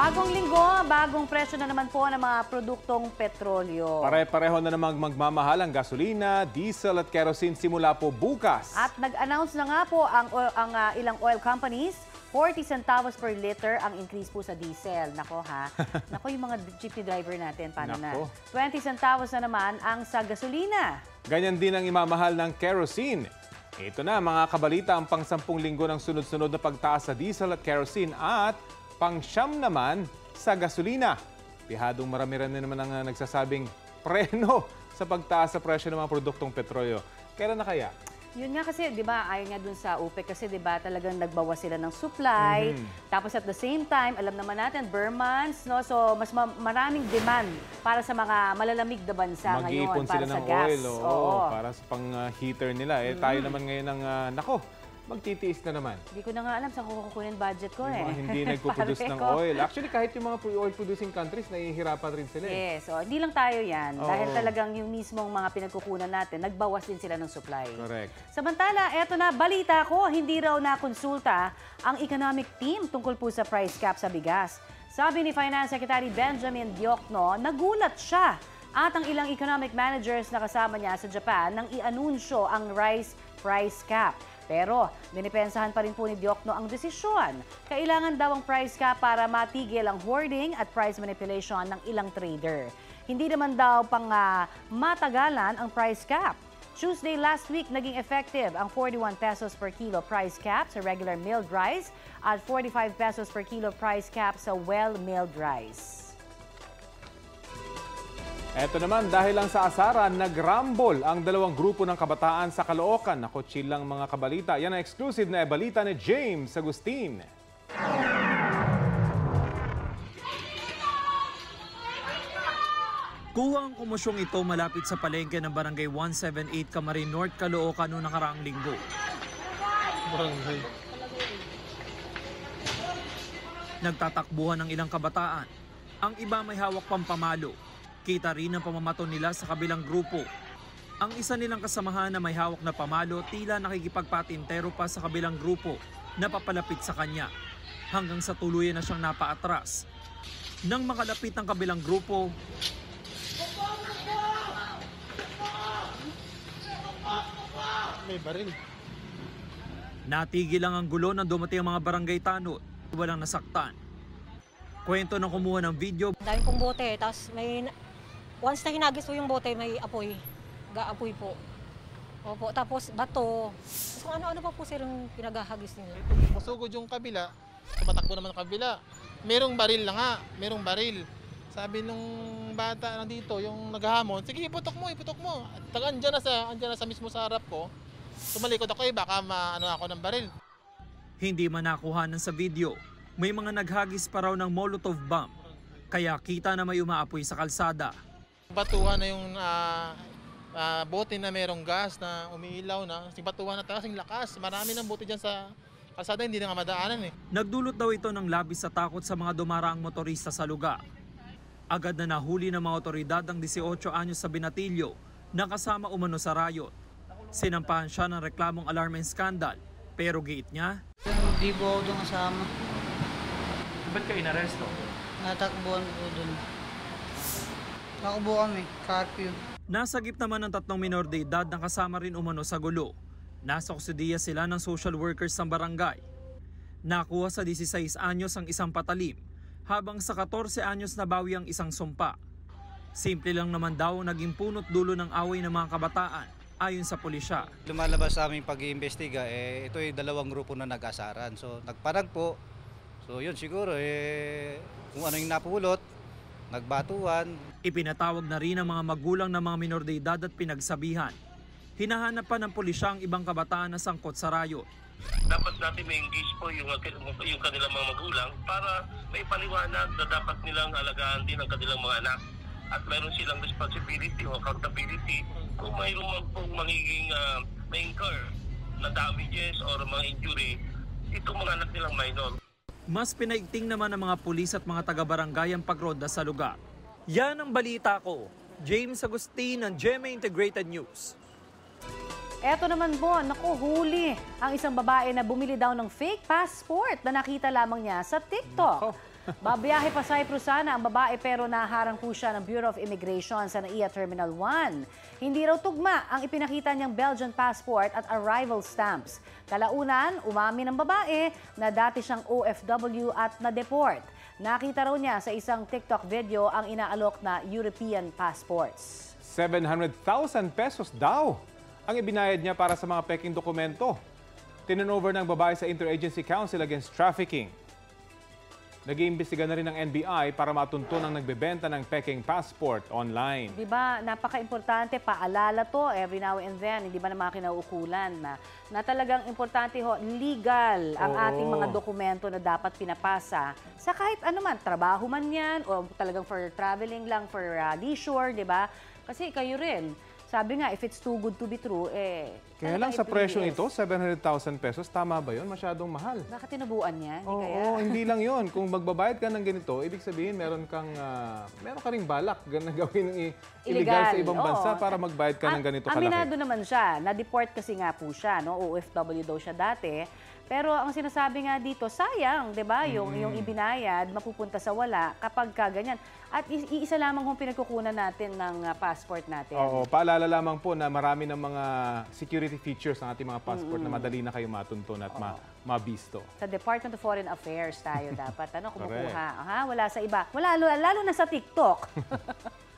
Bagong linggo, bagong presyo na naman po ng mga produktong petrolyo. Pare-pareho na namang magmamahal ang gasolina, diesel at kerosene simula po bukas. At nag-announce na nga po ang, oil- ang ah, ilang oil companies, 40 centavos per liter ang increase po sa diesel. Nako ha. Nako yung mga jeepney driver natin, paano Nako. na? 20 centavos na naman ang sa gasolina. Ganyan din ang imamahal ng kerosene. Ito na mga kabalita ang pang sampung linggo ng sunod-sunod na pagtaas sa diesel at kerosene at pang siyam naman sa gasolina. Pihadong marami rin na naman ang ah, nagsasabing preno sa pagtaas sa presyo ng mga produktong petrolyo. Kailan na kaya? Yun nga kasi, di ba, ayon nga dun sa OPEC kasi, di ba, talagang nagbawas sila ng supply. Tapos at the same time, alam naman natin, Burmans, no? So, mas ma- maraming demand para sa mga malalamig na bansa ngayon, Mag-iipon para sila sa ng gas. oil oo, para sa pang-heater nila. Eh, tayo naman ngayon ng, ah, nako, magtitiis na naman. Hindi ko na nga alam saan ko kukunin budget ko Yung eh. mga hindi nagpo-produce ng oil. Actually, kahit yung mga oil-producing countries, nahihirapan rin sila. eh. Yes, so, hindi lang tayo yan. Oo. Dahil talagang yung mismong mga pinagkukunan natin, nagbawas din sila ng supply. Correct. Samantala, eto na, balita ko, hindi raw na konsulta ang economic team tungkol po sa price cap sa bigas. Sabi ni Finance Secretary Benjamin Diokno, nagulat siya at ang ilang economic managers na kasama niya sa Japan nang i-anunsyo ang rice price cap. Pero, dinipensahan pa rin po ni Diokno ang desisyon. Kailangan daw ang price cap para matigil ang hoarding at price manipulation ng ilang trader. Hindi naman daw pang ah, matagalan ang price cap. Tuesday last week, naging effective ang 41 pesos per kilo price cap sa regular milled rice at 45 pesos per kilo price cap sa well-milled rice. Eto naman, dahil lang sa asaran, nagrambol ang dalawang grupo ng kabataan sa Caloocan. Ako, chill lang mga kabalita. Yan ang exclusive na balita ni James Agustin. Kuha ang komosyong ito malapit sa palengke ng Barangay 178 Camarin North, Caloocan noong nakaraang linggo. Nagtatakbuhan ng ilang kabataan. Ang iba may hawak pang pamalo. Kita rin ang pamamato nila sa kabilang grupo. Ang isa nilang kasamahan na may hawak na pamalo tila nakikipagpatintero pa sa kabilang grupo na papalapit sa kanya hanggang sa tuluyan na siyang napaatras. Nang makalapit ang kabilang grupo, May baril. Natigil lang ang gulo nang dumating ang mga barangay tanod. Walang nasaktan. Kwento ng kumuha ng video, Dami pong bote, tapos may, once na hinagis po yung bote, may apoy. Gaapoy po. Opo, tapos bato. Tapos kung ano-ano pa po sir yung pinagahagis nila. Masugod yung kabila. Tumatakbo naman ang kabila. Merong baril na nga. Merong baril. Sabi nung bata na dito, yung naghahamon, sige, iputok mo, iputok mo. At andyan na sa, andyan na sa mismo sa harap ko. Tumalikod ako eh, baka maano ako ng baril. hindi man nakuhanan sa video. May mga naghagis pa raw ng Molotov bomb. Kaya kita na may umaapoy sa kalsada. Batuhan na yung ah, ah, bote na merong gas na umiilaw na. Kasi batuhan na yung lakas. Marami ng bote dyan sa kalsada, hindi na nga madaanan eh. Nagdulot daw ito ng labis sa takot sa mga dumaraang motorista sa lugar. Agad na nahuli ng mga otoridad ang 18 anyos sa Binatilyo na kasama umano sa riot. Sinampahan siya ng reklamong alarm and scandal. Pero giit niya, Hindi po ako doon kasama. Ba't ka inaresto? Natakbuhan po doon. Nakubo kami, curfew. Nasagip naman ng tatlong minor de edad na kasama rin umano sa gulo. Nasa kusudiya sila ng social workers ng barangay. Nakuha sa 16 anyos ang isang patalim, habang sa 14 anyos nabawi ang isang sumpa. Simple lang naman daw ang naging punot dulo ng away ng mga kabataan ayon sa pulisya. Lumalabas sa aming pag-iimbestiga, eh, ito ay dalawang grupo na nag-asaran. So, nagparagpo. So, yun siguro, eh, kung ano yung napulot, nagbatuan. Ipinatawag na rin ang mga magulang ng mga minor de edad at pinagsabihan. Hinahanap pa ng pulisya ang ibang kabataan na sangkot sa riot. dapat natin may engage po yung, yung kanilang mga magulang para may paliwanag na dapat nilang alagaan din ang kanilang mga anak at meron silang responsibility o accountability kung mayroon pong magiging uh, may incur na damages or mga injury itong mga anak nilang minor. Mas pinaigting naman ng mga pulis at mga taga-barangay ang pagronda sa lugar. Yan ang balita ko. James Agustin ng GMA Integrated News. Eto naman po, naku, huli ang isang babae na bumili daw ng fake passport na nakita lamang niya sa TikTok. Nako. Babiyahe pa Cyprus sana ang babae pero naharang po siya ng Bureau of Immigration sa NAIA Terminal 1. Hindi raw tugma ang ipinakita niyang Belgian passport at arrival stamps. Kalaunan, umami ng babae na dati siyang OFW at na-deport. Nakita raw niya sa isang TikTok video ang inaalok na European passports. 700,000 pesos daw ang ibinayad niya para sa mga peking dokumento. Tinanover ng babae sa Interagency Council Against Trafficking. Nag-iimbestiga na rin ng NBI para matuntun ang nagbebenta ng peking passport online. Di ba, napaka-importante, paalala to every now and then, hindi ba na mga kinauukulan na, na talagang importante ho, legal ang Oo. ating mga dokumento na dapat pinapasa sa kahit ano man, trabaho man yan, o talagang for traveling lang, for uh, leisure, di ba? Kasi kayo rin, sabi nga, if it's too good to be true, eh... Kaya lang sa presyong ito, 700,000 pesos, tama ba yun? Masyadong mahal. Baka tinubuan niya, hindi Oo, kaya? hindi lang yun. Kung magbabayad ka ng ganito, ibig sabihin meron kang ah, meron ka ring balak na gawin ng illegal, sa ibang oo. bansa para magbayad ka ng A- ganito Aminado kalaki. naman siya. Na-deport kasi nga po siya, no? OFW daw siya dati. Pero ang sinasabi nga dito, sayang, 'di ba? Yung Mm. yung ibinayad mapupunta sa wala kapag ka ganyan. At is- iisa lamang kung pinagkukunan natin ng ah, passport natin. Oo, paalala lamang po na marami ng mga security features ng ating mga passport na madali na kayo matuntun at ma- mabisto. Sa Department of Foreign Affairs tayo dapat ano kumukuha. Correct. Ha? Wala sa iba. Wala lalo, lalo na sa TikTok.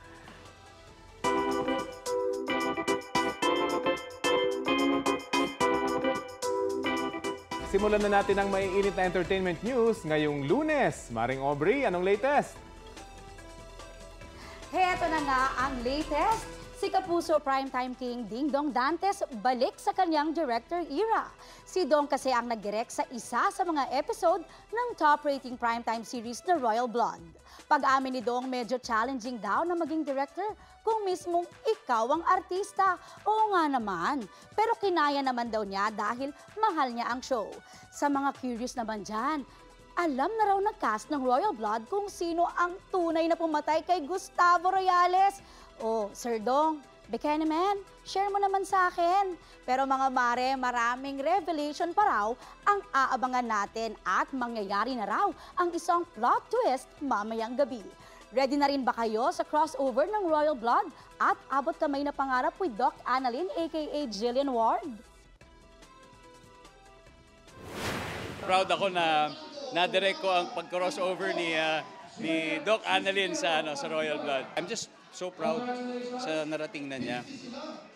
Simulan na natin ang maiinit na entertainment news ngayong lunes. Maring Aubrey, anong latest? Heto na nga ang latest. Si Kapuso Primetime King Ding Dong Dantes balik sa kanyang director era. Si Dong kasi ang nag-direct sa isa sa mga episode ng top rating primetime series na Royal Blonde. Pag-amin ni Dong, medyo challenging daw na maging director kung mismong ikaw ang artista. Oo nga naman. Pero kinaya naman daw niya dahil mahal niya ang show. Sa mga curious naman dyan, alam na raw ng cast ng Royal Blood kung sino ang tunay na pumatay kay Gustavo Royales. Oh, Sir Dong, baka naman, share mo naman sa akin. Pero mga mare, maraming revelation pa raw ang aabangan natin at mangyayari na raw ang isang plot twist mamayang gabi. Ready na rin ba kayo sa crossover ng Royal Blood at abot kamay na pangarap with Doc Annalyn aka Jillian Ward? proud ako na na-direct ko ang pag-crossover ni ah, ni Doc Annalyn sa ano sa Royal Blood. I'm just so proud sa narating na niya.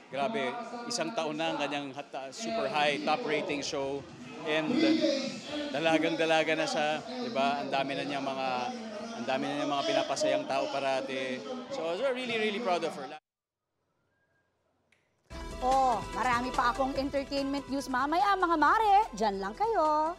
Grabe, isang taon na ang kanyang ah, super high top rating show and dalagang-dalaga na sa, 'di ba? Ang dami na niya mga ang dami na niya mga pinapasayang tao parati. So, was really really proud of her. Oh, marami pa akong entertainment news mamaya mga mare. Diyan lang kayo.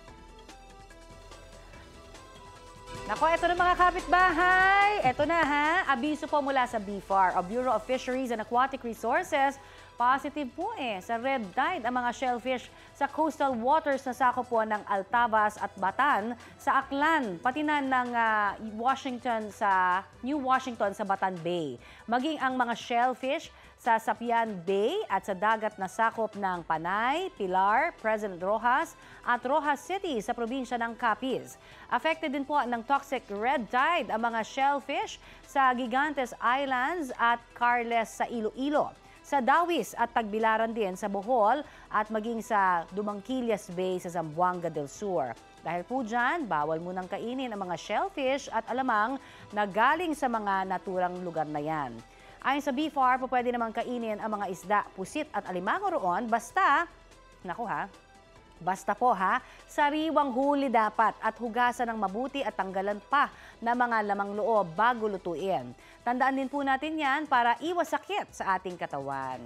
Nako, ito na mga kapitbahay. Ito na ha. Abiso po mula sa BFAR, o Bureau of Fisheries and Aquatic Resources. Positive po eh sa red tide ang mga shellfish sa coastal waters na sakop po ng Altavas at Batan sa Aklan, pati na ng ah, Washington sa New Washington sa Batan Bay. Maging ang mga shellfish sa Sapian Bay at sa dagat na sakop ng Panay, Pilar, President Rojas at Rojas City sa probinsya ng Capiz. Affected din po ng toxic red tide ang mga shellfish sa Gigantes Islands at Carles sa Iloilo. Sa Dawis at Tagbilaran din sa Bohol at maging sa Dumangkilias Bay sa Zamboanga del Sur. Dahil po dyan, bawal munang kainin ang mga shellfish at alamang na galing sa mga naturang lugar na yan. Ayon sa BFAR, pwede naman kainin ang mga isda, pusit at alimango roon basta, naku ha, basta po ha, sariwang huli dapat at hugasan ng mabuti at tanggalan pa ng mga lamang loob bago lutuin. Tandaan din po natin yan para iwas sakit sa ating katawan.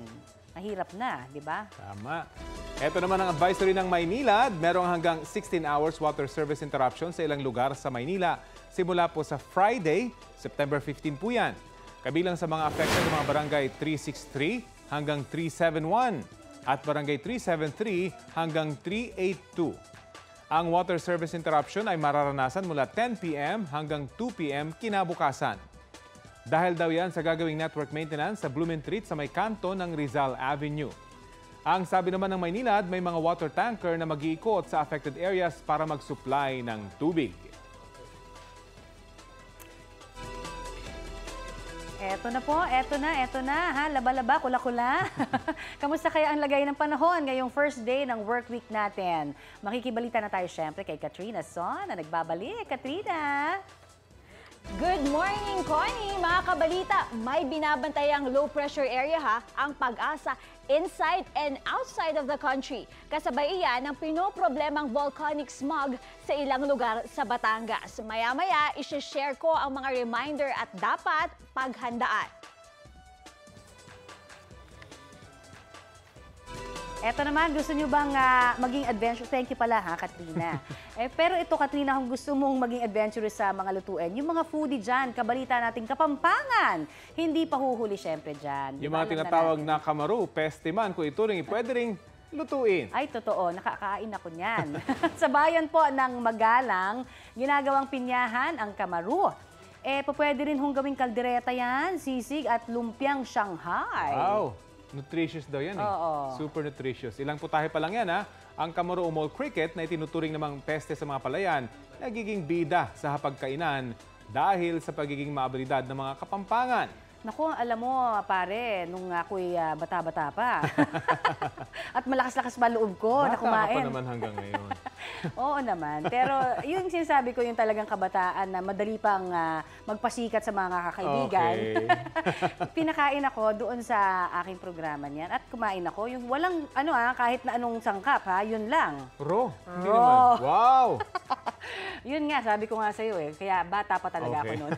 Mahirap na, di ba? Tama. Ito naman ang advisory ng Maynila. Merong hanggang 16 hours water service interruption sa ilang lugar sa Maynila. Simula po sa Friday, September 15 po yan. Kabilang sa mga affected mga barangay 363 hanggang 371 at barangay 373 hanggang 382. Ang water service interruption ay mararanasan mula 10 p.m. hanggang 2 p.m. kinabukasan. Dahil daw yan sa gagawing network maintenance sa Blumentritt sa may kanto ng Rizal Avenue. Ang sabi naman ng Maynilad, may mga water tanker na mag-iikot sa affected areas para mag-supply ng tubig. Eto na po, eto na, eto na, ha? Laba-laba, kula-kula. Kamusta kaya ang lagay ng panahon ngayong first day ng work week natin? Makikibalita na tayo syempre kay Katrina Son na nagbabalik. Katrina! Good morning, Connie! Mga kabalita, may binabantayang low pressure area ha, ang pag-asa inside and outside of the country. Kasabay iyan ng pinoproblemang volcanic smog sa ilang lugar sa Batangas. Maya-maya, isi-share ko ang mga reminder at dapat paghandaan. Eto naman, gusto nyo bang ah, maging adventure? Thank you pala ha, Katrina. eh, pero ito, Katrina, kung gusto mong maging adventurous sa mga lutuin, yung mga foodie dyan, kabalita nating Kapampangan, hindi pa huhuli syempre dyan. Yung ba, mga na tinatawag natin? na kamaru, peste man, kung ituring, pwede ring lutuin. Ay, totoo. Nakakain ako niyan. sa bayan po ng Magalang, ginagawang pinyahan ang kamaru. Eh, pwede rin hong gawing kaldereta yan, sisig at lumpiang Shanghai. Wow! Nutritious daw yan eh. Oo. Super nutritious. Ilang putahe pa lang yan ha. Ang Kamaro Umol Cricket na itinuturing namang peste sa mga palayan, nagiging bida sa hapagkainan dahil sa pagiging maabilidad ng mga kapampangan. Naku, alam mo, pare, nung ako'y ah, bata-bata pa. At malakas-lakas pa loob ko na Bata ka kumain. pa naman hanggang ngayon. Oo naman. Pero yung sinasabi ko, yung talagang kabataan na madali pang ah, magpasikat sa mga kakaibigan. Okay. Pinakain ako doon sa aking programa niyan at kumain ako. Yung walang, ano ah, kahit na anong sangkap ha, yun lang. Ro, hindi naman. Wow! Yun nga, sabi ko nga sa'yo eh. Kaya bata pa talaga ako Okay. noon.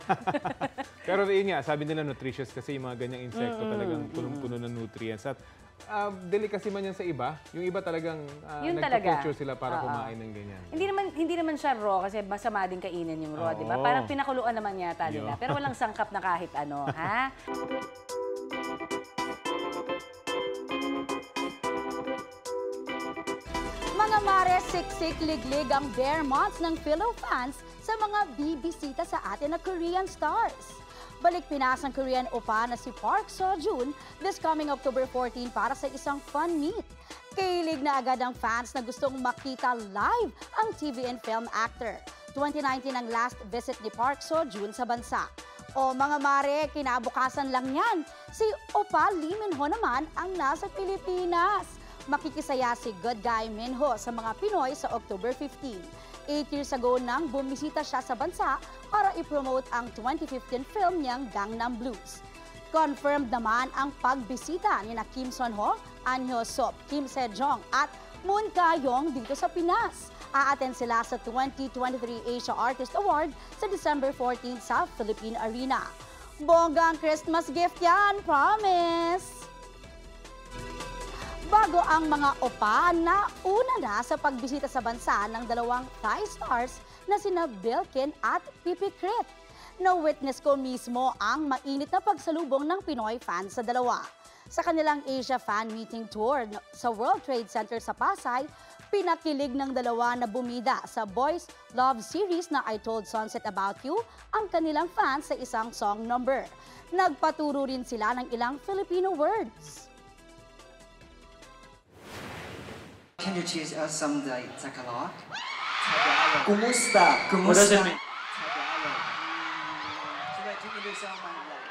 Pero yun nga, sabi nila nutritious kasi yung mga ganyang insekto talagang punong-puno ng nutrients. At uh, delicacy man yan sa iba, yung iba talagang uh, Yun talaga. sila para Oo. kumain ng ganyan. hindi naman hindi naman siya raw kasi masama din kainin yung raw, di ba? Parang pinakuluan naman yata nila. Pero walang sangkap na kahit ano, ha? Mga mare, siksik liglig ang bare months ng Philo fans sa mga bibisita sa atin na Korean stars. Balik Pinas ang Korean opa na si Park Seo-joon this coming October 14 para sa isang fun meet. Kilig na agad ang fans na gustong makita live ang TV and film actor. 2019 ang last visit ni Park Seo-joon sa bansa. O mga mare, kinabukasan lang yan. Si Opa Lee Min-ho naman ang nasa Pilipinas. Makikisaya si Good Guy Minho sa mga Pinoy sa October 15. Eight years ago nang bumisita siya sa bansa para i-promote ang 2015 film niyang Gangnam Blues. Confirmed naman ang pagbisita ni na Kim Son-ho, An Hyo-sop, Kim Se-jong at Moon Ka-yong dito sa Pinas. A-attend sila sa 2023 Asia Artist Award sa December 14 sa Philippine Arena. Bonggang Christmas gift yan, promise! Bago ang mga opa na una na sa pagbisita sa bansa ng dalawang Thai stars na sina Bilkin at Pipi Crit. Na-witness ko mismo ang mainit na pagsalubong ng Pinoy fans sa dalawa. Sa kanilang Asia Fan Meeting Tour sa World Trade Center sa Pasay, pinakilig ng dalawa na bumida sa Boys Love Series na I Told Sunset About You ang kanilang fans sa isang song number. Nagpaturo rin sila ng ilang Filipino words. Can you choose us some like Tagalog? Kumusta? Kumusta? What does it mean? Tagalog. Can do some like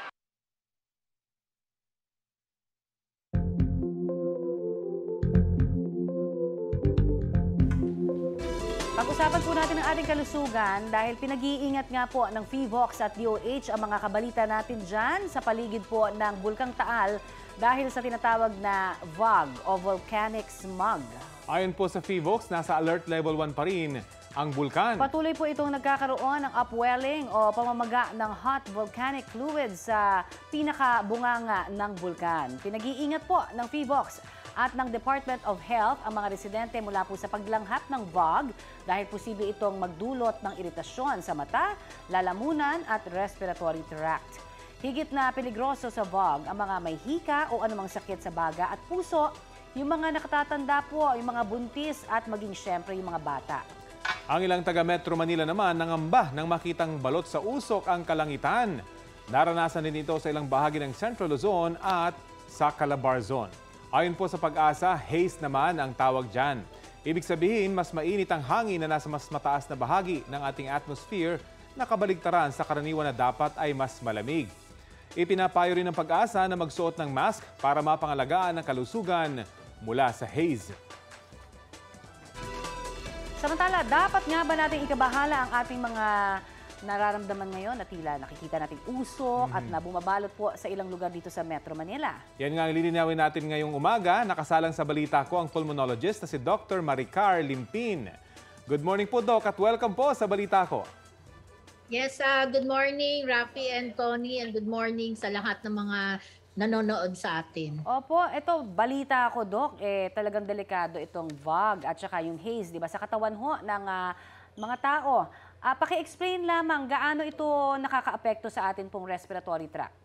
Pag-usapan po natin ang ating kalusugan dahil pinag-iingat nga po ng PHIVOX at DOH ang mga kabalita natin dyan sa paligid po ng Bulkang Taal dahil sa tinatawag na VOG o Volcanic Smog. Ayon po sa FIVOX, nasa alert level 1 pa rin ang bulkan. Patuloy po itong nagkakaroon ng upwelling o pamamaga ng hot volcanic fluid sa pinakabunganga ng bulkan. Pinag-iingat po ng PHIVOX at ng Department of Health ang mga residente mula po sa paglanghap ng VOG dahil posible itong magdulot ng iritasyon sa mata, lalamunan at respiratory tract. Higit na peligroso sa VOG ang mga may hika o anumang sakit sa baga at puso, yung mga nakatatanda po, yung mga buntis at maging syempre yung mga bata. Ang ilang taga Metro Manila naman nangamba nang makitang balot sa usok ang kalangitan. Naranasan din ito sa ilang bahagi ng Central Luzon at sa Calabarzon. Ayon po sa pag-asa, haze naman ang tawag dyan. Ibig sabihin, mas mainit ang hangin na nasa mas mataas na bahagi ng ating atmosphere na kabaligtaran sa karaniwan na dapat ay mas malamig. Ipinapayo rin ng pag-asa na magsuot ng mask para mapangalagaan ang kalusugan mula sa haze. Samantala, dapat nga ba natin ikabahala ang ating mga nararamdaman ngayon na tila nakikita nating usok at na bumabalot po sa ilang lugar dito sa Metro Manila? Yan nga ang lilinawin natin ngayong umaga. Nakasalang sa balita ko ang pulmonologist na si Dr. Maricar Limpin. Good morning po, Doc, at welcome po sa balita ko. Yes, uh, good morning Rafi and Connie and good morning sa lahat ng mga nanonood sa atin. Opo, ito, balita ko, Doc, eh, talagang delikado itong VOG at saka yung haze, di ba, sa katawan ho ng ah, mga tao. Ah, paki-explain lamang gaano ito nakakaapekto sa atin pong respiratory tract.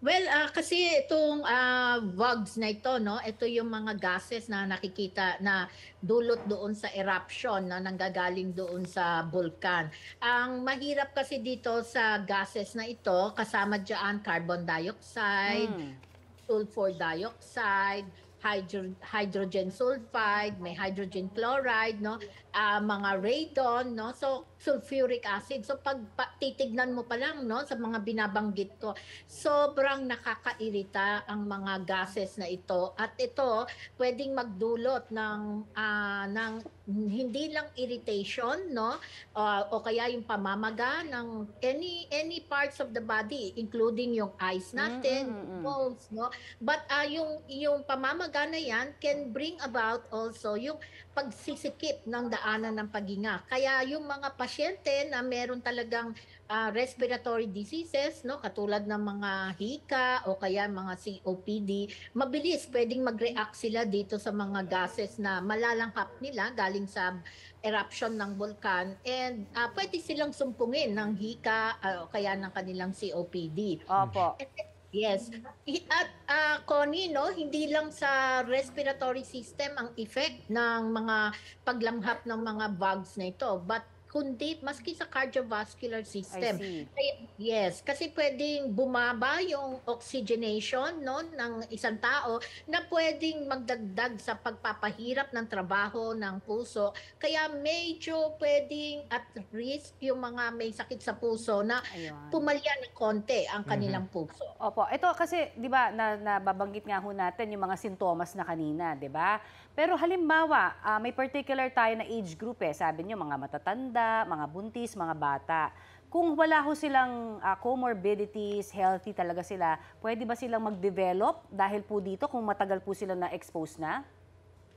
Well, ah, kasi itong uh, VOGs na ito, no, ito yung mga gases na nakikita na dulot doon sa eruption na nanggagaling doon sa vulkan. Ang mahirap kasi dito sa gases na ito, kasama dyan carbon dioxide, Hmm. sulfur dioxide, hydro- hydrogen sulfide, may hydrogen chloride, no? Ah, mga radon, no? So sulfuric acid. So pag pa- titignan mo pa lang, no, sa mga binabanggit ko, sobrang nakakairita ang mga gases na ito at ito pwedeng magdulot ng ah, ng hindi lang irritation, no? Ah, o kaya yung pamamaga ng any any parts of the body including yung eyes natin, Mm, mm, mm. no? But ah yung yung pamamaga na yan can bring about also yung pagsisikip ng daanan ng paghinga. Kaya yung mga pasyente na meron talagang ah, respiratory diseases, no, katulad ng mga hika o kaya mga COPD, mabilis pwedeng mag-react sila dito sa mga gases na malalanghap nila galing sa eruption ng vulkan and ah, pwede silang sumpungin ng hika ah, o kaya ng kanilang COPD. Opo. Yes. At ah, Connie, no, hindi lang sa respiratory system ang effect ng mga paglanghap ng mga bugs na ito, but kundi maski sa cardiovascular system. Kaya- Yes, kasi pwedeng bumaba yung oxygenation no ng isang tao na pwedeng magdagdag sa pagpapahirap ng trabaho ng puso. Kaya medyo pwedeng at risk yung mga may sakit sa puso na Ayun. pumalya ng konti ang kanilang puso. Opo, ito kasi 'di ba na nababanggit nga ho natin yung mga sintomas na kanina, 'di ba? Pero halimbawa, ah, may particular tayo na age group eh, sabi niyo mga matatanda, mga buntis, mga bata. Kung wala ho silang ah, comorbidities, healthy talaga sila, pwede ba silang mag-develop dahil po dito kung matagal po sila na-expose na?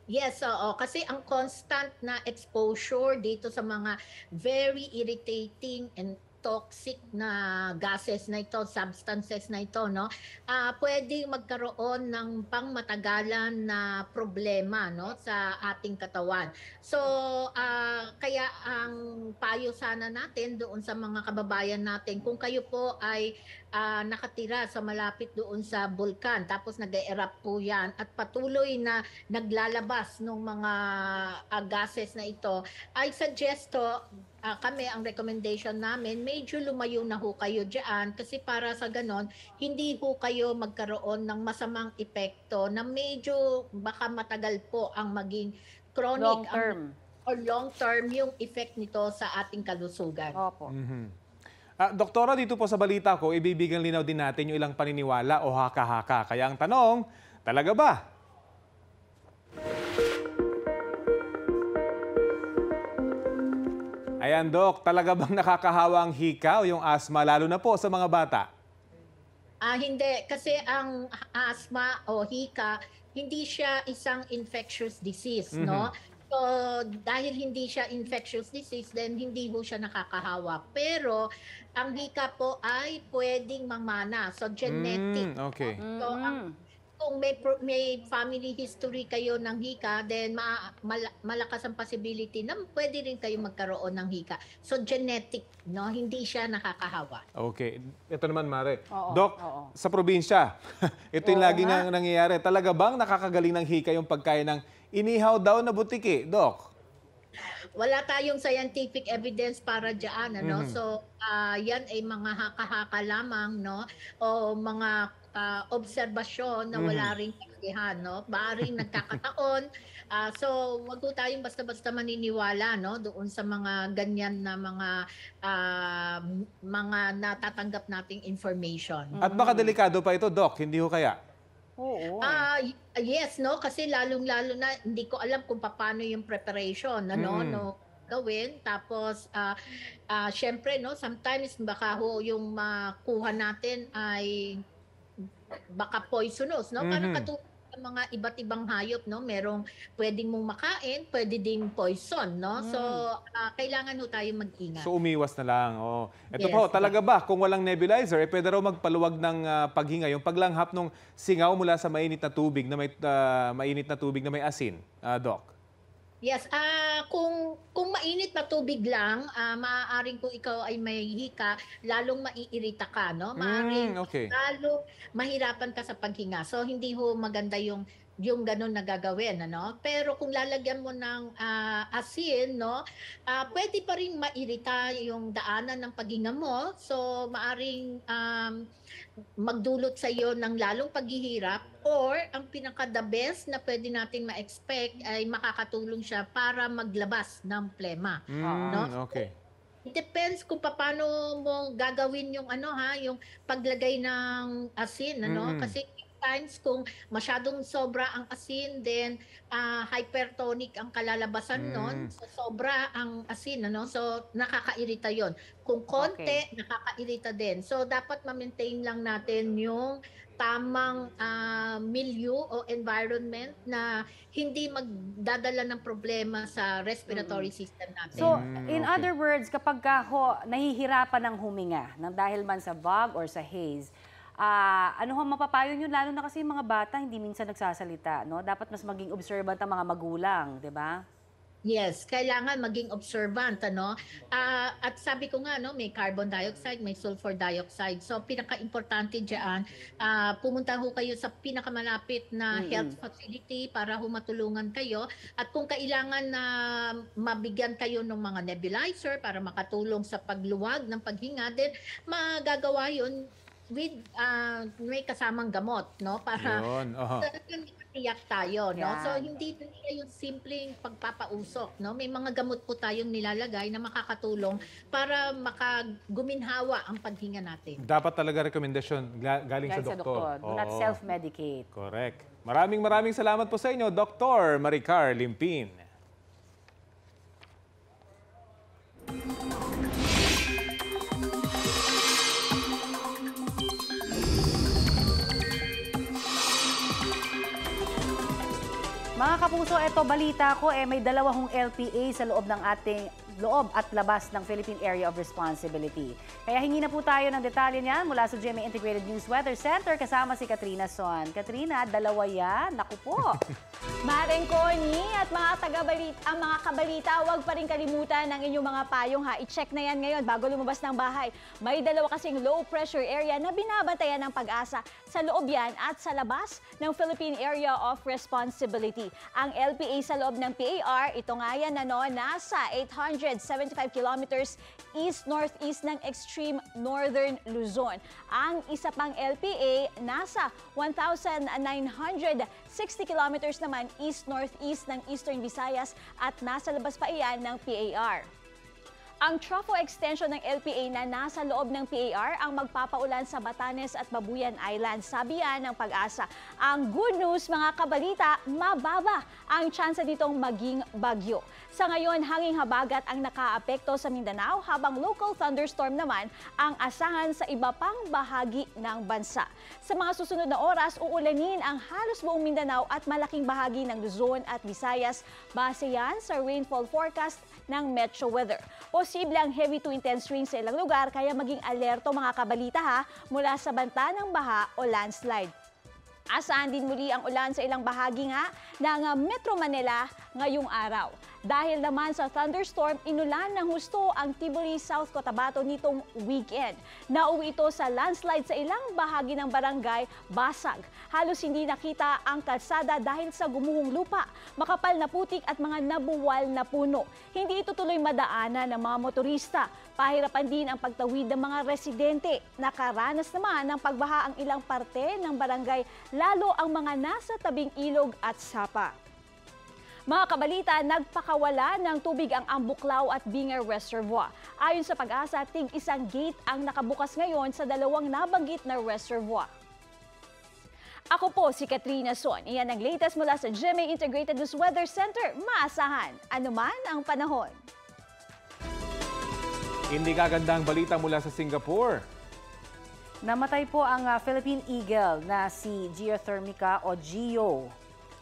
Yes, oo. Kasi ang constant na exposure dito sa mga very irritating and toxic na gases na ito, substances na ito, no? Ah, pwedeng magkaroon ng pangmatagalan na problema, no, sa ating katawan. So, ah, kaya ang payo sana natin doon sa mga kababayan natin, kung kayo po ay ah, nakatira sa malapit doon sa bulkan, tapos nag-erupt po yan, at patuloy na naglalabas ng mga ah, gases na ito, I suggest to, ah, kami, ang recommendation namin, medyo lumayo na ho kayo dyan kasi para sa ganon, hindi ho kayo magkaroon ng masamang epekto na medyo baka matagal po ang maging chronic Long ang- term. or long term yung effect nito sa ating kalusugan. Opo. Mhm. Ah, doktora, dito po sa balita ko, ibibigyan linaw din natin yung ilang paniniwala o haka-haka. Kaya ang tanong, talaga ba? Ayan, Dok, talaga bang nakakahawa ang hika o yung asma, lalo na po sa mga bata? Ah, hindi. Kasi ang asthma o hika, hindi siya isang infectious disease, no? So, dahil hindi siya infectious disease, then hindi ho siya nakakahawa. Pero, ang hika po ay pwedeng mamana. So, genetic. Mm, okay. So, ang, kung may, may family history kayo ng hika, then ma, mal- malakas ang possibility na pwede rin kayo magkaroon ng hika. So, genetic, no? Hindi siya nakakahawa. Okay. Ito naman, Mare. Oo, Dok, oo. sa probinsya, ito yung Oo lagi nga. nang nangyayari. Talaga bang nakakagaling ng hika yung pagkain ng inihaw daw na butiki? Dok? wala tayong scientific evidence para diyan ano Mhm. so ah, yan ay mga haka-haka lamang no o mga ah, obserbasyon na wala ring kasihan, no? Maaring nagkakataon. Ah, so, wag po tayong basta-basta maniniwala, no? Doon sa mga ganyan na mga ah, mga natatanggap nating information. At baka delikado pa ito, Doc, hindi ho kaya? Oo. Ah, y- yes, no? Kasi lalong-lalo na hindi ko alam kung paano yung preparation, ano, Mm. no? gawin. Tapos, ah ah, syempre, no? Sometimes baka ho yung makuha natin ay baka poisonous, no? Parang Mhm. katulad ng mga iba't ibang hayop, no? Merong pwedeng mong makain, pwede ding poison, no? So, ah, kailangan ho tayo mag-ingat. So umiwas na lang. Oh. Ito Yes, po, talaga ba, kung walang nebulizer, eh, pwede raw magpaluwag ng ah, paghinga, yung paglanghap ng singaw mula sa mainit na tubig na may ah, mainit na tubig na may asin, ah, Doc. Yes, ah kung kung mainit na tubig lang, ah maaaring kung ikaw ay may hika, lalong maiirita ka, no? Maaaring Mm, okay. lalo mahirapan ka sa paghinga. So hindi ho maganda yung yung ganun na gagawin, ano? Pero kung lalagyan mo ng ah, asin, no? ah pwede pa rin mairita yung daanan ng paghinga mo. So maaring um, magdulot sa iyo ng lalong paghihirap or ang pinaka the best na pwede nating ma-expect ay makakatulong siya para maglabas ng plema. Mm, no? okay. It depends kung paano mo gagawin yung ano ha, yung paglagay ng asin ano Mm. kasi times kung masyadong sobra ang asin then ah, hypertonic ang kalalabasan Mm. nun so sobra ang asin ano so nakakairita yon kung konti nakakairita din so dapat ma-maintain lang natin yung tamang ah, milieu o environment na hindi magdadala ng problema sa respiratory system natin. So, Mm, in okay. other words, kapag ka ho, nahihirapan ng huminga ng dahil man sa fog or sa haze, ah ano ho mapapayo nyo? Lalo na kasi yung mga bata hindi minsan nagsasalita, no? Dapat mas maging observant ang mga magulang, di ba? Yes, kailangan maging observant ano. Ah, at sabi ko nga no, may carbon dioxide, may sulfur dioxide. So pinaka-importante diyan, ah, pumunta ho kayo sa pinakamalapit na Mm-mm. health facility para ho matulungan kayo at kung kailangan na mabigyan kayo ng mga nebulizer para makatulong sa pagluwag ng paghinga din, magagawa 'yon with ah, may kasamang gamot no para Yun, oho. talagang tiyak tayo, no? Yan. So, hindi talaga yung simpleng pagpapausok, no? May mga gamot po tayong nilalagay na makakatulong para makaguminhawa ang paghinga natin. Dapat talaga rekomendasyon ga- galing, Galing sa doktor. Do not self-medicate. Correct. Maraming maraming salamat po sa inyo, Dr. Maricar Limpin. Mga kapuso, eto balita ko eh may dalawang LPA sa loob ng ating loob at labas ng Philippine Area of Responsibility. Kaya hingi na po tayo ng detalye niyan mula sa GMA Integrated News Weather Center kasama si Katrina Son. Katrina, dalawa yan. Naku po. Maring Connie at mga taga-balita, ang mga kabalita, huwag pa rin kalimutan ang inyong mga payong ha. I-check na yan ngayon bago lumabas ng bahay. May dalawa kasing low pressure area na binabantayan ng pag-asa sa loob yan at sa labas ng Philippine Area of Responsibility. Ang LPA sa loob ng PAR, ito nga yan ano, nasa 875 kilometers east-northeast ng extreme northern Luzon. Ang isa pang LPA nasa 1,960 kilometers naman east-northeast ng Eastern Visayas at nasa labas pa iyan ng PAR. Ang Trofo extension ng LPA na nasa loob ng PAR ang magpapaulan sa Batanes at Babuyan Islands. Sabi yan ng pag-asa. Ang good news mga kabalita, mababa ang tsansa ditong maging bagyo. Sa ngayon, hanging habagat ang nakaapekto sa Mindanao habang local thunderstorm naman ang asahan sa iba pang bahagi ng bansa. Sa mga susunod na oras, uulanin ang halos buong Mindanao at malaking bahagi ng Luzon at Visayas base yan sa rainfall forecast ng Metro Weather. Posible ang heavy to intense rain sa ilang lugar kaya maging alerto mga kabalita ha mula sa banta ng baha o landslide. Asahan din muli ang ulan sa ilang bahagi nga ng uh, Metro Manila ngayong araw. Dahil naman sa thunderstorm, inulan ng husto ang Tiburi, South Cotabato nitong weekend. Nauwi ito sa landslide sa ilang bahagi ng barangay Basag. Halos hindi nakita ang kalsada dahil sa gumuhong lupa, makapal na putik at mga nabuwal na puno. Hindi ito tuloy madaanan ng mga motorista. Pahirapan din ang pagtawid ng mga residente. Nakaranas naman ng pagbaha ang ilang parte ng barangay, lalo ang mga nasa tabing ilog at sapa. Mga kabalita, nagpakawala ng tubig ang Ambuklaw at Binger Reservoir. Ayon sa pag-asa, tig isang gate ang nakabukas ngayon sa dalawang nabanggit na reservoir. Ako po si Katrina Son. Iyan ang latest mula sa GMA Integrated News Weather Center. Maasahan, anuman ang panahon. Hindi kagandang balita mula sa Singapore. Namatay po ang ah, Philippine Eagle na si Geothermica o Geo.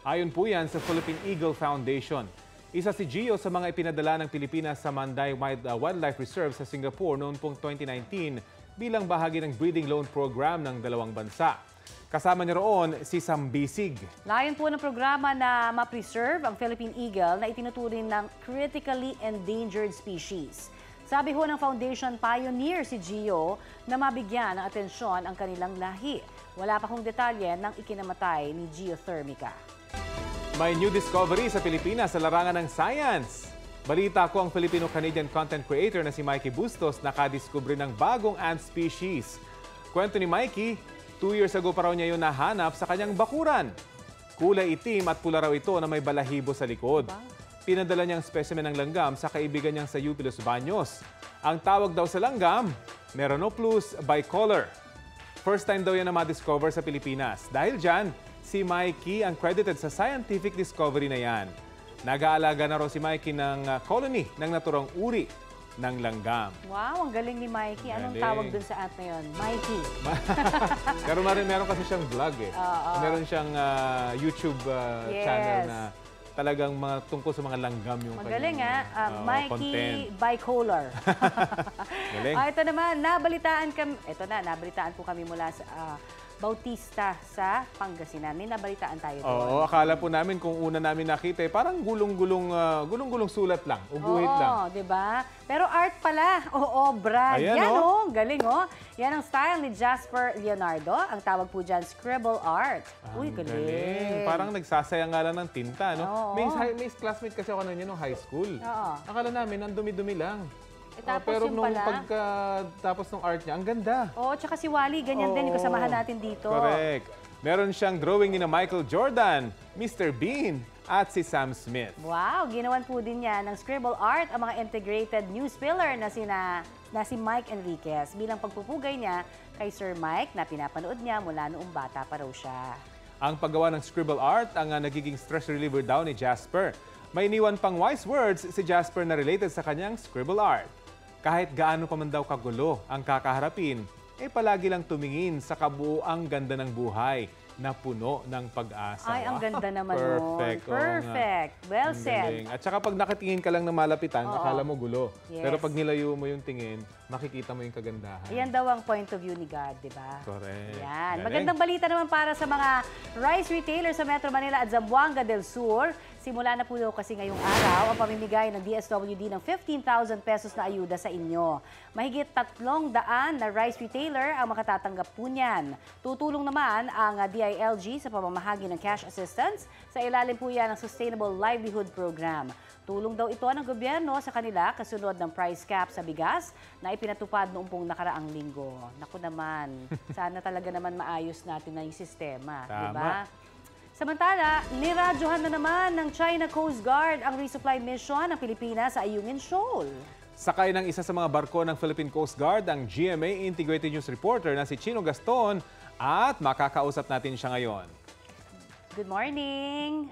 Ayon po yan sa Philippine Eagle Foundation. Isa si Gio sa mga ipinadala ng Pilipinas sa Manday uh, Wildlife Reserve sa Singapore noong pong 2019 bilang bahagi ng breeding loan program ng dalawang bansa. Kasama niya roon si Sambisig. Layon po ng programa na ma-preserve ang Philippine Eagle na itinuturing ng critically endangered species. Sabi ho ng foundation pioneer si Gio na mabigyan ng atensyon ang kanilang lahi. Wala pa kong detalye ng ikinamatay ni Geothermica. May new discovery sa Pilipinas sa larangan ng science. Balita ko ang Filipino-Canadian content creator na si Mikey Bustos nakadiskubre ng bagong ant species. Kwento ni Mikey, two years ago pa raw niya yun nahanap sa kanyang bakuran. Kulay itim at pula raw ito na may balahibo sa likod. Pinadala niyang specimen ng langgam sa kaibigan niyang sa UP Los Baños. Ang tawag daw sa langgam, Meronoplus bicolor. First time daw yan na ma-discover sa Pilipinas. Dahil dyan, si Mikey ang credited sa scientific discovery na yan. Nag-aalaga na raw si Mikey ng uh, colony ng naturang uri ng langgam. Wow, ang galing ni Mikey. Anong Galing. tawag dun sa ant na yun? Mikey. Pero meron, meron kasi siyang vlog eh. Oo. Meron siyang uh, YouTube uh, Yes. channel na talagang mga tungkol sa mga langgam yung Magaling kanyang, ah. Ah, uh, Mikey content. Bicolor. Galing. Ah, ito naman, nabalitaan kami, ito na, nabalitaan po kami mula sa ah, Bautista sa Pangasinan. May nabalitaan tayo doon. Oo, akala po namin kung una namin nakita eh, parang gulong-gulong ah, gulong-gulong sulat lang, uguhit Oo, lang. di ba? Pero art pala, o obra. Ayan, Yan oh. oh, galing oh. Yan ang style ni Jasper Leonardo. Ang tawag po dyan, scribble art. Uy, Ang galing. Parang nagsasayang nga lang ng tinta, no? Oo. May, may classmate kasi ako na niya nung high school. Oo. Akala namin, ang dumi-dumi lang. Eh, Ah, tapos pero yung nung pala- pagka tapos ng art niya, ang ganda. Oo, tsaka si Wally, ganyan din yung kasamahan natin dito. Correct. Meron siyang drawing ni na Michael Jordan, Mr. Bean, at si Sam Smith. Wow, ginawan po din niya ng scribble art ang mga integrated news pillar na, sina, na si Mike Enriquez bilang pagpupugay niya kay Sir Mike na pinapanood niya mula noong bata pa raw siya. Ang paggawa ng scribble art ang ah, nagiging stress reliever daw ni Jasper. May iniwan pang wise words si Jasper na related sa kanyang scribble art. Kahit gaano pa man daw kagulo ang kakaharapin, eh palagi lang tumingin sa kabuuang ganda ng buhay na puno ng pag-asa. Ay, ang ganda naman Perfect. nun. oo. Perfect. Well Ang said. At saka pag nakatingin ka lang na malapitan, Oo. akala mo gulo. Yes. Pero pag nilayo mo yung tingin, makikita mo yung kagandahan. Ayan daw ang point of view ni God, di ba? Correct. Yan. Galing. Magandang balita naman para sa mga rice retailers sa Metro Manila at Zamboanga del Sur. Simula na po daw kasi ngayong araw ang pamimigay ng DSWD ng 15,000 pesos na ayuda sa inyo. Mahigit tatlong daan na rice retailer ang makatatanggap po niyan. Tutulong naman ang ah, DILG sa pamamahagi ng cash assistance sa ilalim po yan ng Sustainable Livelihood Program. Tulong daw ito ng gobyerno sa kanila kasunod ng price cap sa bigas na ipinatupad noong pong nakaraang linggo. Naku naman, sana talaga naman maayos natin na yung sistema, di Tama. ba? Samantala, niradyohan na naman ng China Coast Guard ang resupply mission ng Pilipinas sa Ayungin Shoal. Sakay ng isa sa mga barko ng Philippine Coast Guard, ang GMA Integrated News Reporter na si Chino Gaston at makakausap natin siya ngayon. Good morning!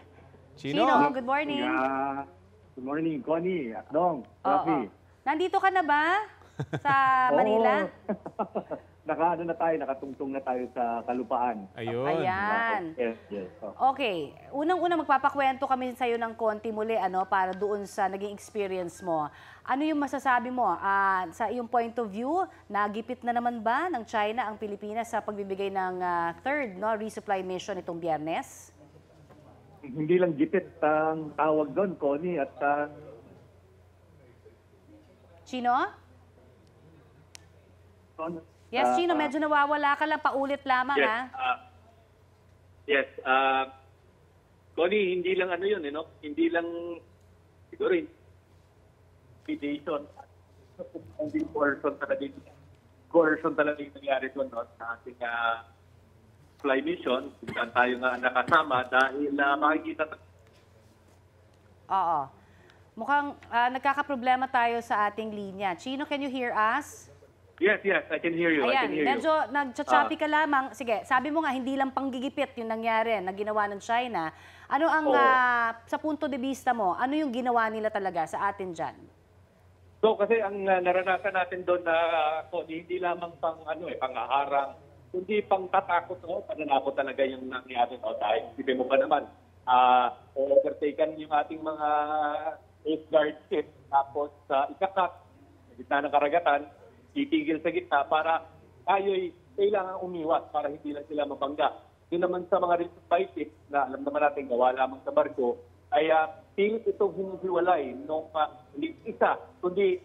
Chino? good morning! Yeah. Good morning, Connie, Akdong. Rafi. Nandito ka na ba sa Manila? Naka, ano na tayo, nakatungtong na tayo sa kalupaan. Ayun. Ayan. Yes, yes. Oh. Okay, unang-una magpapakwento kami sa iyo ng konti muli ano para doon sa naging experience mo. Ano yung masasabi mo ah, sa iyong point of view? Nagipit na naman ba ng China ang Pilipinas sa pagbibigay ng ah, third no resupply mission itong Biyernes? hindi lang gipit ang tawag doon, Connie, at ah, Chino? Yes, ah, Chino, ah, medyo nawawala ka lang. Paulit lamang, Yes, ha? ah, yes. ah Connie, hindi lang ano yun, eh, no? Hindi lang siguro intimidation. Hindi coercion talaga yung coercion talaga yung nangyari doon no? sa ating ah, fly mission. Saan tayo nga nakasama dahil uh, makikita Oo. Mukhang ah, nagkakaproblema tayo sa ating linya. Chino, can you hear us? Yes, yes, I can hear you. I Ayan, can hear medyo you. nagchachoppy Ah. ka lamang. Sige, sabi mo nga, hindi lang panggigipit yung nangyari na ginawa ng China. Ano ang, Oo. ah, sa punto de vista mo, ano yung ginawa nila talaga sa atin dyan? So kasi ang uh, naranasan natin doon na uh, hindi lamang pang ano eh panghaharang, kundi pang tatakot o pananakot talaga yung nangyari no dahil isipin mo pa naman ah overtaken yung ating mga Coast Guard ship tapos sa ikakat sa gitna ng karagatan titigil sa gitna para tayo'y kailangan umiwas para hindi lang sila mabangga. Yun naman sa mga resupply ships na alam naman natin gawa lamang sa barko ay uh, pilit itong hinihiwalay nung uh, hindi isa, kundi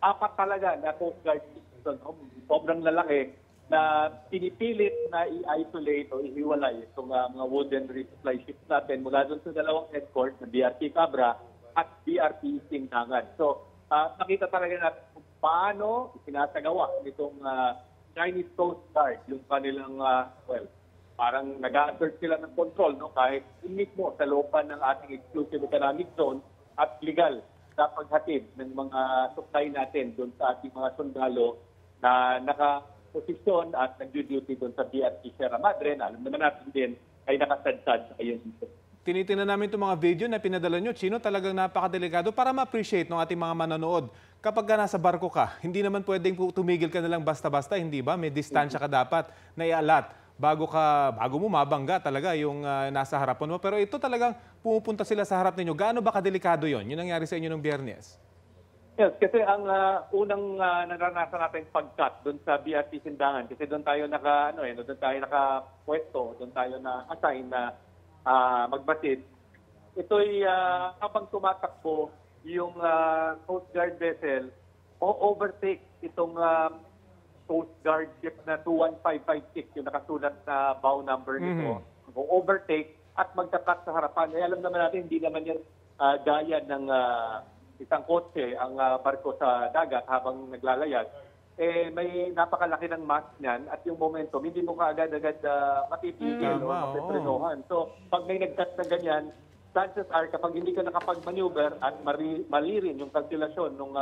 apat talaga na Coast Guard no? Sobrang lalaki na pinipilit na i-isolate o ihiwalay itong uh, mga wooden resupply ships natin mula doon sa dalawang escort na BRP Cabra at BRP Singdangan. So, uh, nakita talaga natin paano sinasagawa nitong uh, Chinese Coast Guard yung kanilang, uh, well, parang nag-assert sila ng control, no? kahit mismo sa looban ng ating exclusive economic zone at legal na paghatid ng mga supply natin doon sa ating mga sundalo na nakaposisyon at nag-duty doon sa BRT Sierra Madre na alam naman natin din ay nakasadsad ayun. Tinitingnan namin itong mga video na pinadala nyo. Chino, talagang napakadelikado para ma-appreciate ng ating mga manonood. Kapag ka nasa barko ka, hindi naman pwedeng tumigil ka na lang basta-basta, hindi ba? May distansya ka dapat na ialat bago ka bago mo mabangga talaga yung ah, nasa harapan mo. Pero ito talagang pumupunta sila sa harap ninyo. Gaano ba kadelikado yon? Yun nangyari sa inyo nung biyernes. Yes, kasi ang ah, unang uh, naranasan natin pagkat doon sa BRT Sindangan kasi doon tayo naka ano eh, doon tayo nakapwesto, doon tayo na assign na ah, magbatid. Ito'y ah, habang tumatakbo yung ah, Coast Guard vessel o overtake itong ah, Coast Guard ship na 21556 yung nakasulat na bow number nito. O overtake at magtakat sa harapan. Eh, alam naman natin hindi naman yan ah, gaya ng ah, isang kotse ang ah, barko sa dagat habang naglalayag, eh may napakalaki ng mass niyan at yung momentum, hindi mo kaagad-agad uh, matitigil Mm. o oo. mapiprenohan. So, pag may nagkat na ganyan, chances are kapag hindi ka nakapag-maneuver at mari, mali rin yung kalkulasyon ng,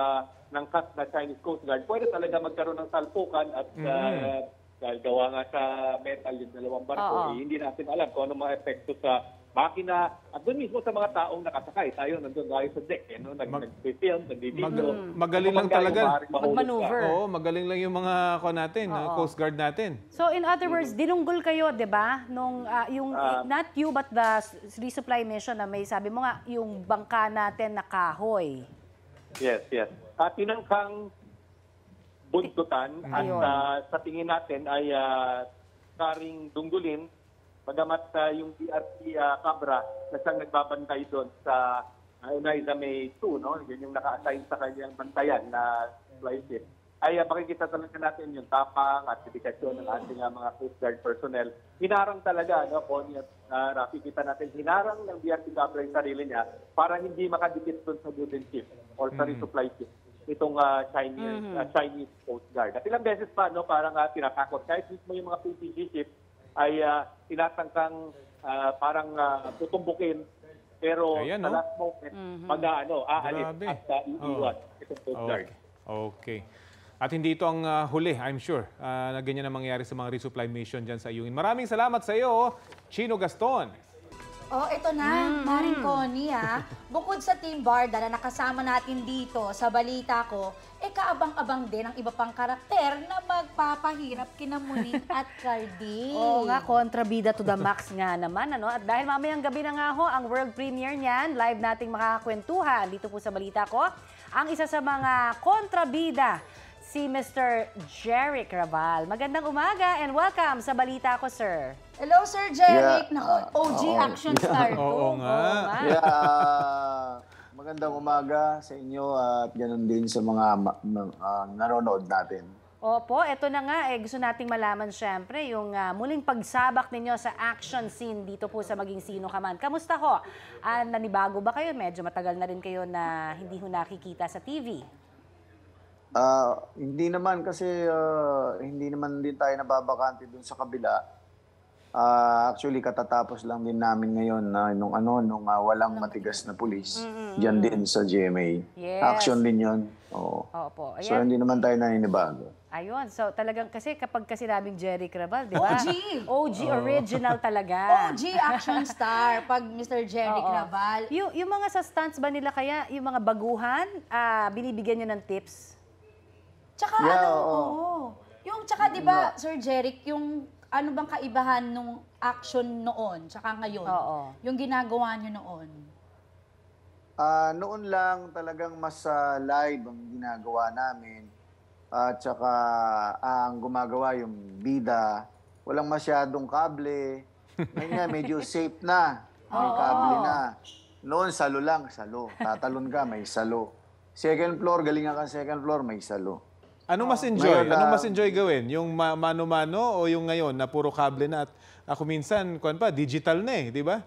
ng cut na Chinese Coast Guard, pwede talaga magkaroon ng salpukan at ah, dahil gawa nga sa metal yung dalawang barko, eh, hindi natin alam kung ano mga epekto sa makina at doon mismo sa mga taong nakasakay. Tayo nandun tayo sa deck, eh, no? Nag, nag-film, nag-video. Mag- magaling lang talaga. Mag-maneuver. Oo, magaling lang yung mga ko natin, Oo. Coast Guard natin. So in other words, dinunggol kayo, 'di ba? Nung ah, yung Ah. not you but the resupply mission na may sabi mo nga yung bangka natin na kahoy. Yes, yes. At tinangkang buntutan at Ayun. ah, sa tingin natin ay uh, karing dunggulin bagamat ah, yung BRP ah, Cabra na siyang nagbabantay doon sa uh, Unay May 2, no? Yun yung naka-assign sa kanyang bantayan na flight ship. Ay ah, makikita talaga natin yung tapang at dedikasyon ng ating ah, mga Coast Guard personnel. Hinarang talaga, no, Connie at uh, Rafi, kita natin, hinarang ng BRP Cabra yung sarili niya para hindi makadikit doon sa wooden ship or sa resupply ship itong ah, Chinese Mhm. ah, Chinese Coast Guard. At ilang beses pa no parang uh, tinatakot kahit mismo yung mga PCG ship ay ah, tinatangkang ah, parang uh, tutumbukin pero Ayan, sa no? last moment Mhm. mag ano aalis Grabe. at uh, iiwan itong Coast Guard. Okay. okay. At hindi ito ang ah, huli, I'm sure, ah, na ganyan ang mangyayari sa mga resupply mission dyan sa Iungin. Maraming salamat sa iyo, Chino Gaston. Oh, ito na, Maring Connie ha. Bukod sa Team Barda na nakasama natin dito sa balita ko, eh kaabang-abang din ang iba pang karakter na magpapahirap kina Munin at Cardi. Oo nga, kontrabida to the max nga naman. Ano? At dahil mamayang gabi na nga ho, ang world premiere niyan, live nating makakakwentuhan dito po sa balita ko, ang isa sa mga kontrabida, si Mr. Jerry Craval. Magandang umaga and welcome sa balita ko, sir. Hello, Sir Jeric. Yeah. Naku, OG Oo. action star to. Oo nga. Yeah, ah, magandang umaga sa inyo at ganun din sa mga ah, nanonood natin. Opo, eto na nga, eh, gusto nating malaman syempre yung ah, muling pagsabak ninyo sa action scene dito po sa Maging Sino Ka Man. Kamusta ho? Ah, nanibago ba kayo? Medyo matagal na rin kayo na hindi ho nakikita sa TV. Ah, hindi naman kasi ah, hindi naman din tayo nababakante dun sa kabila. Ah, actually katatapos lang din namin ngayon na nung ano nung ah, walang matigas na pulis diyan din sa GMA. Yes. Action din 'yon. Oo. Opo, So ayan. hindi naman tayo naninibago. Ayun, so talagang kasi kapag kasi sinabing Jerry Crabal, di ba? OG. OG Oo. original talaga. OG action star pag Mr. Jeric Oo. Raval. Yung, yung mga sa stunts ba nila kaya, yung mga baguhan, ah, binibigyan nyo ng tips? Tsaka Yeah, ano, oo. oo. Yung tsaka 'di ba, Sir Jeric, yung ano bang kaibahan nung action noon tsaka ngayon? Oo. Yung ginagawa niyo noon. Ah, noon lang talagang mas ah, live ang ginagawa namin. At saka ah, ang gumagawa yung bida, walang masyadong kable. Ngayon nga, medyo safe na. May Oo. kable na. Noon, salo lang, salo. Tatalon ka, may salo. Second floor, galingan ka sa second floor, may salo. Ano mas enjoy? Ngayon, Ano ah, mas enjoy gawin? Yung ma- mano-mano o yung ngayon na puro kable na at ako minsan, kuan pa, digital na eh, di ba?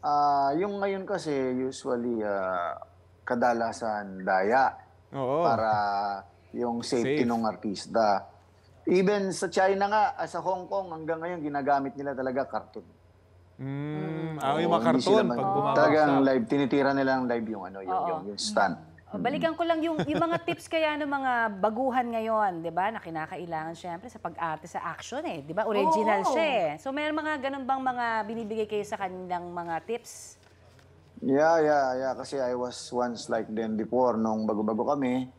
Ah, yung ngayon kasi, usually, ah, kadalasan daya. Oo. Para yung safety Safe. ng artista. Even sa China nga, ah, sa Hong Kong, hanggang ngayon, ginagamit nila talaga cartoon. Mm, ah, yung Oo, mga hindi sila karton mag- pag bumabagsak. Talagang live, tinitira nila ng live yung, ano, yung, Oo. yung, yung stunt. Balikan ko lang yung, yung mga tips kaya ng mga baguhan ngayon, di ba? Na kinakailangan syempre sa pag-arte sa action eh. Di ba? Original Oo. siya eh. So may mga ganun bang mga binibigay kayo sa kanilang mga tips? Yeah, yeah, yeah. Kasi I was once like them before, nung bago-bago kami.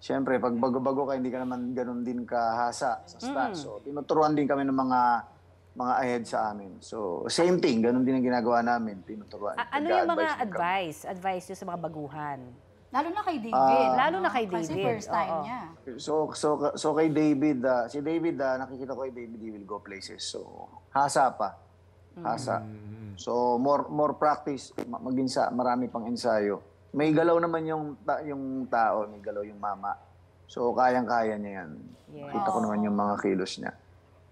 Siyempre, pag bago-bago ka, hindi ka naman ganun din kahasa sa stunt. Mm. So, tinuturuan din kami ng mga mga ahead sa amin. So, same thing. Ganun din ang ginagawa namin. Tinuturuan. A- ano yung mga kami. advice? Advice nyo sa mga baguhan? Lalo na kay David. Ah. Lalo na kay Kasi David, first time oo. niya. So, so, so kay David, ah, si David, ah, nakikita ko kay David, he will go places. So, hasa pa. Hasa. So, more more practice, ma- mag-insa, marami pang ensayo. May galaw naman yung, ta- yung tao, may galaw yung mama. So, kayang-kaya niya yan. Yes. Kita ko naman yung mga kilos niya.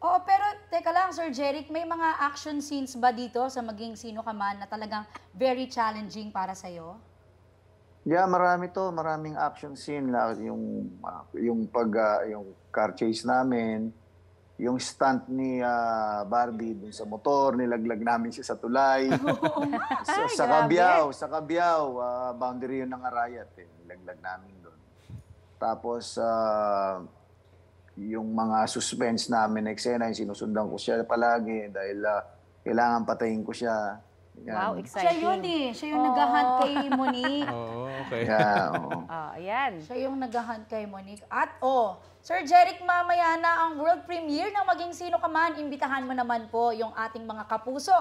Oo, pero teka lang, Sir Jeric, may mga action scenes ba dito sa maging sino ka man na talagang very challenging para sa'yo? Yeah, marami to, maraming action scene la yung ah, yung pag ah, yung car chase namin, yung stunt ni ah, Barbie dun sa motor, nilaglag namin siya sa tulay. sa, sa. Cabiao, sa Cabiao, ah, boundary yun ng Arayat, eh, nilaglag namin doon. Tapos ah, yung mga suspense namin na eksena, yung sinusundan ko siya palagi dahil ah, kailangan patayin ko siya. Yan. Wow, Siya exciting. yun eh. Siya yung nag-hunt kay Monique. okay. Yeah, oo. Ah, ayan. Siya yung nag-hunt kay Monique. At oh, Sir Jeric, mamaya na ang world premiere ng Maging Sino Ka Man. Imbitahan mo naman po yung ating mga kapuso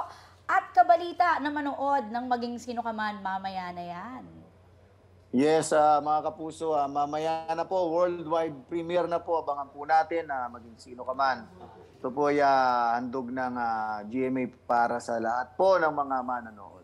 at kabalita na manood ng Maging Sino Ka Man. Mamaya na yan. Yes, ah, mga kapuso, ah, mamaya na po, worldwide premiere na po. Abangan po natin na maging sino ka man. Ito po ay ah, handog ng ah, GMA para sa lahat po ng mga mananood.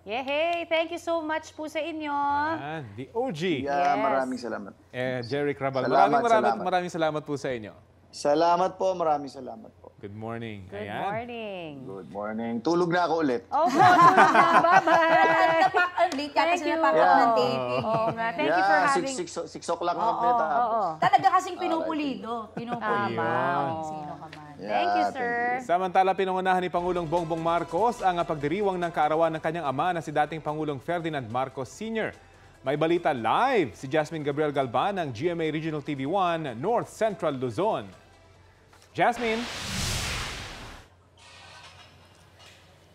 Yehey! Thank you so much po sa inyo. Ah, the OG. Yeah, Yes. maraming salamat. Eh, Jerry Crabal. Salamat, maraming maraming salamat. maraming salamat po sa inyo. Salamat po, maraming salamat. Good morning. Good Ayan. morning. Good morning. Tulog na ako ulit. Opo, tulog na. Bye-bye. Napak, ang late Thank you. napak Yeah. ng taping. Oo nga. Thank you yeah, for six, having... six, six o'clock na kami tapos. Talaga kasing pinupulido. Pinupulido. Maging Sino Ka Man. Thank you, Yeah, sir. Samantala, pinangunahan ni Pangulong Bongbong Marcos ang pagdiriwang ng kaarawan ng kanyang ama na si dating Pangulong Ferdinand Marcos Sr. May balita live si Jasmine Gabriel Galban ng GMA Regional TV 1 North Central Luzon. Jasmine?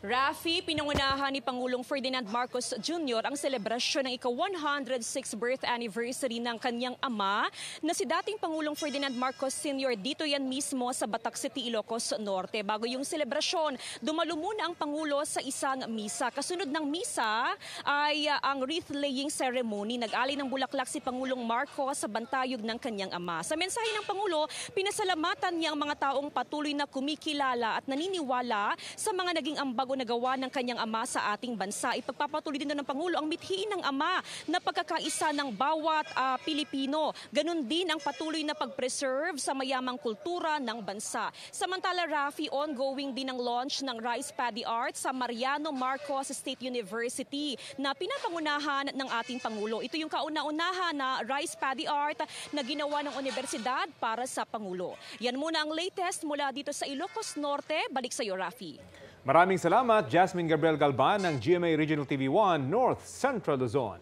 Rafi, pinangunahan ni Pangulong Ferdinand Marcos Jr. ang selebrasyon ng ika-106th birth anniversary ng kanyang ama na si dating Pangulong Ferdinand Marcos Sr. dito yan mismo sa Batak City, Ilocos Norte. Bago yung selebrasyon, dumalo muna ang Pangulo sa isang misa. Kasunod ng misa ay uh, ang wreath-laying ceremony. Nag-alay ng bulaklak si Pangulong Marcos sa bantayog ng kanyang ama. Sa mensahe ng Pangulo, pinasalamatan niya ang mga taong patuloy na kumikilala at naniniwala sa mga naging ambago na gawa ng kanyang ama sa ating bansa. Ipagpapatuloy din ng Pangulo ang mithiin ng ama na pagkakaisa ng bawat ah, Pilipino. Ganon din ang patuloy na pag-preserve sa mayamang kultura ng bansa. Samantala, Rafi, ongoing din ang launch ng Rice Paddy Art sa Mariano Marcos State University na pinapangunahan ng ating Pangulo. Ito yung kauna-unahan na Rice Paddy Art na ginawa ng universidad para sa Pangulo. Yan muna ang latest mula dito sa Ilocos Norte. Balik sa iyo, Rafi. Maraming salamat, Jasmine Gabriel Galban ng GMA Regional TV 1 North Central Luzon.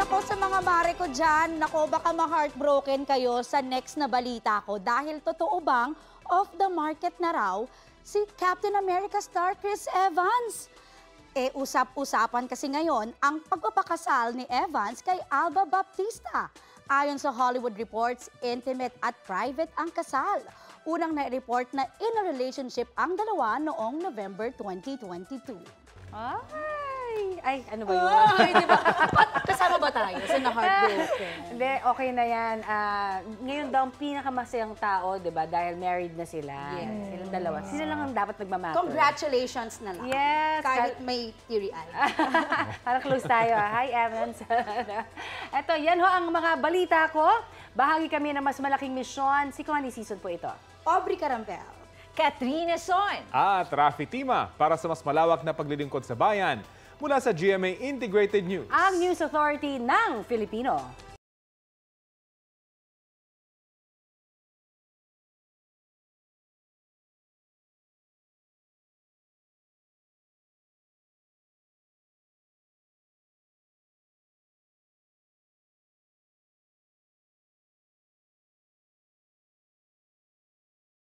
Nako sa mga mare ko dyan, nako baka ma-heartbroken kayo sa next na balita ko dahil totoo bang off the market na raw si Captain America star Chris Evans. Eh, usap-usapan kasi ngayon ang pagpapakasal ni Evans kay Alba Baptista. Ayon sa Hollywood Reports, intimate at private ang kasal. Unang na-report na in a relationship ang dalawa noong November 2022. Ay, ay, ano ba yun? Ay, di ba? Ba't kasama ba tayo sa na-heartbroken? Hindi, okay na yan. Ah, ngayon daw ang pinakamasayang tao, di ba? Dahil married na sila. Yes. Silang dalawa. Sila lang ang dapat nagmamatter. Congratulations na lang. Yes. Kahit may teary eye. Parang close tayo. ah. Hi, Evans. Eto, yan ho ang mga balita ko. Bahagi kami ng mas malaking misyon. Si Connie Season po ito. Aubrey Carampel. Katrina Son. At Rafi Tima para sa mas malawak na paglilingkod sa bayan mula sa GMA Integrated News. Ang News Authority ng Filipino.